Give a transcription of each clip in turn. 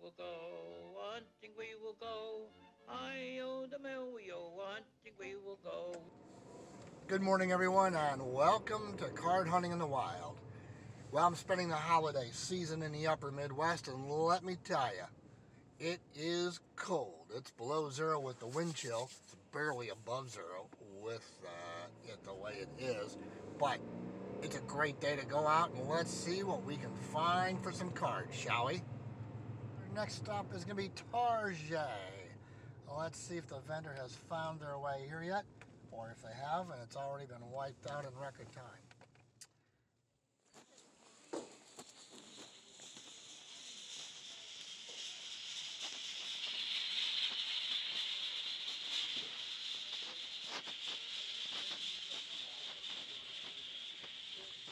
will go, hunting we will go. The mill, yo, hunting we will go. Good morning, everyone, and welcome to Card Hunting in the Wild. Well, I'm spending the holiday season in the upper Midwest, and let me tell you, it is cold. It's below zero with the wind chill. It's barely above zero with uh, it the way it is, but it's a great day to go out and let's see what we can find for some cards, shall we? Next stop is going to be Tarjay. Let's see if the vendor has found their way here yet, or if they have and it's already been wiped out in record time.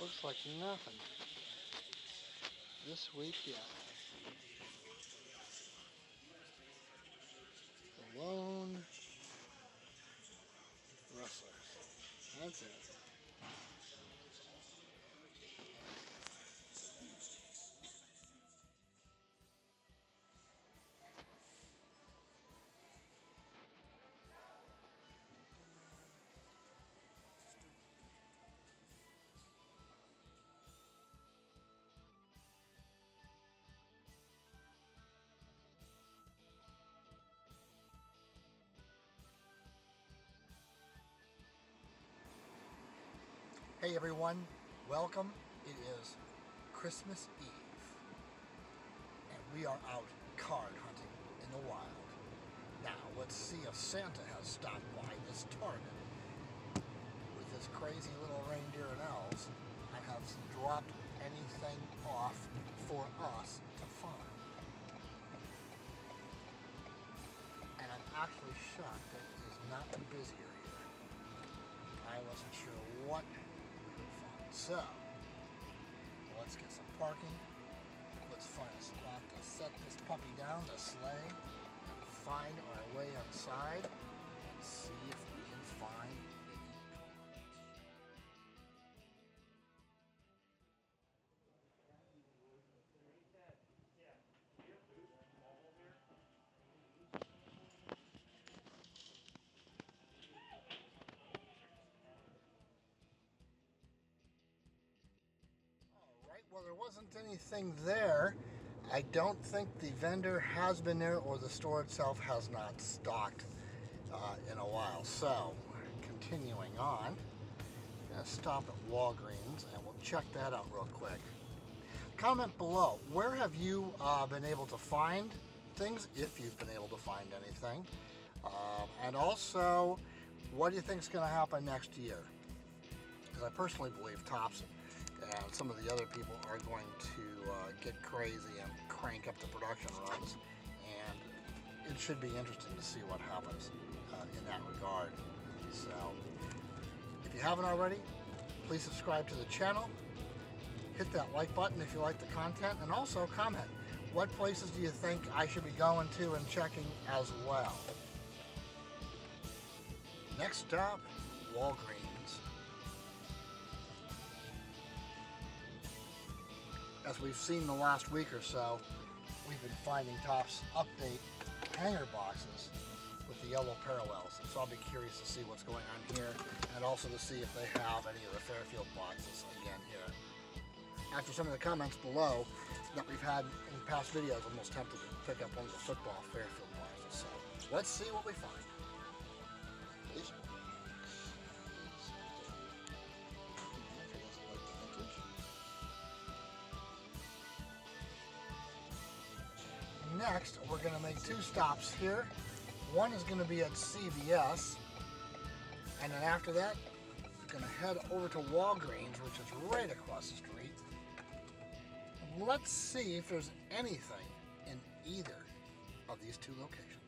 Looks like nothing. This week, yeah. The lone rustlers. That's it. Hey everyone, welcome. It is Christmas Eve, and we are out card hunting in the wild. Now, let's see if Santa has stopped by this target with his crazy little reindeer and elves and has dropped anything off for us to find. And I'm actually shocked that it is not busier here. I wasn't sure what so, let's get some parking. Let's find a spot to set this puppy down, the sleigh, and find our way inside and see if we can find wasn't anything there. I don't think the vendor has been there or the store itself has not stocked uh, in a while. So, continuing on, I'm gonna stop at Walgreens and we'll check that out real quick. Comment below, where have you uh, been able to find things, if you've been able to find anything? Um, and also, what do you think is going to happen next year? Because I personally believe Topps some of the other people are going to uh, get crazy and crank up the production runs and it should be interesting to see what happens uh, in that regard. So if you haven't already please subscribe to the channel hit that like button if you like the content and also comment. What places do you think I should be going to and checking as well? Next stop Walgreens as we've seen the last week or so, we've been finding Topps update hanger boxes with the yellow parallels. So I'll be curious to see what's going on here and also to see if they have any of the Fairfield boxes again here. After some of the comments below that we've had in past videos, I'm almost tempted to pick up one of the football Fairfield boxes. So let's see what we find. Next, we're going to make two stops here. One is going to be at CVS, and then after that, we're going to head over to Walgreens, which is right across the street. Let's see if there's anything in either of these two locations.